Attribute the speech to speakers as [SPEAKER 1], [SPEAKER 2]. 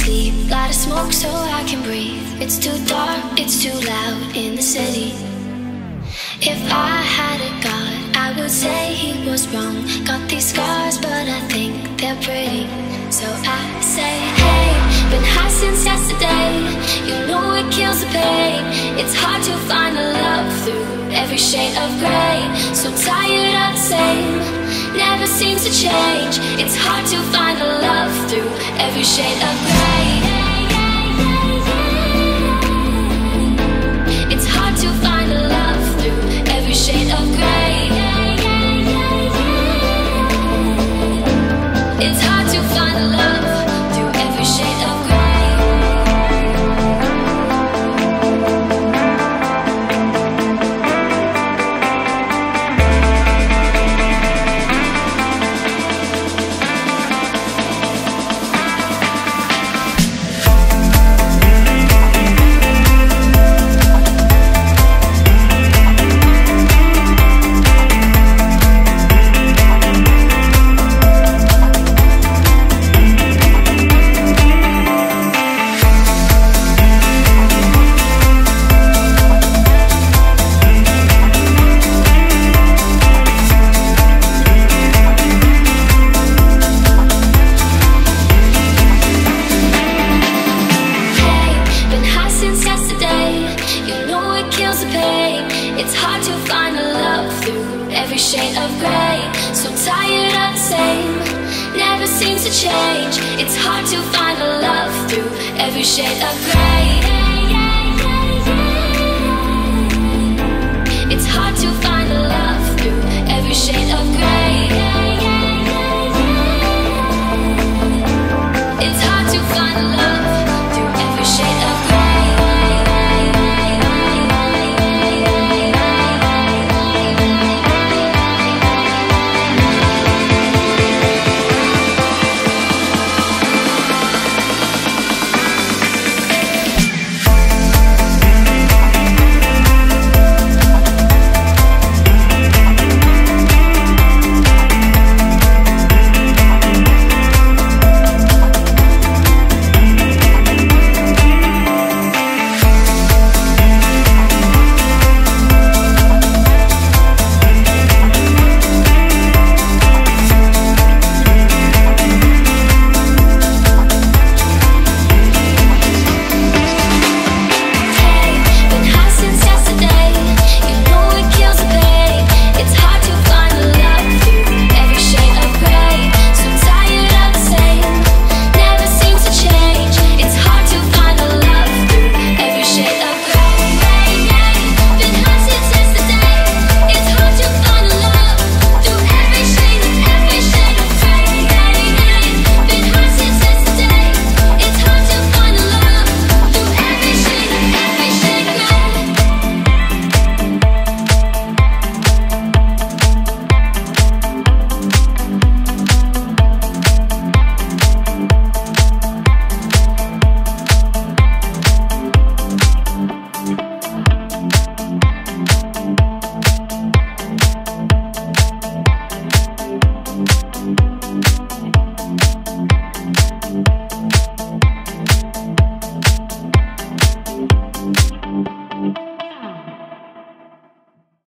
[SPEAKER 1] sleep. A smoke so I can breathe. It's too dark, it's too loud in the city. If I had a god, I would say he was wrong. Got these scars, but I think they're pretty. So I say, hey, been high since yesterday. You know it kills the pain. It's hard to find a love through every shade of gray. So tired of the same, never seems to change. It's hard to find a love through every shade of gray. To change. It's hard to find a love through every shade of gray.